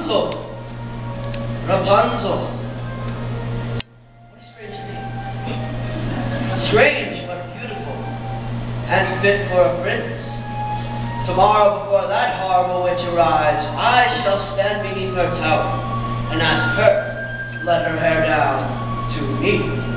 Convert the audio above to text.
Rapunzel. Rapunzel. What a strange name. Strange but beautiful. And fit for a prince. Tomorrow before that horrible witch arrives, I shall stand beneath her tower and ask her to let her hair down to me.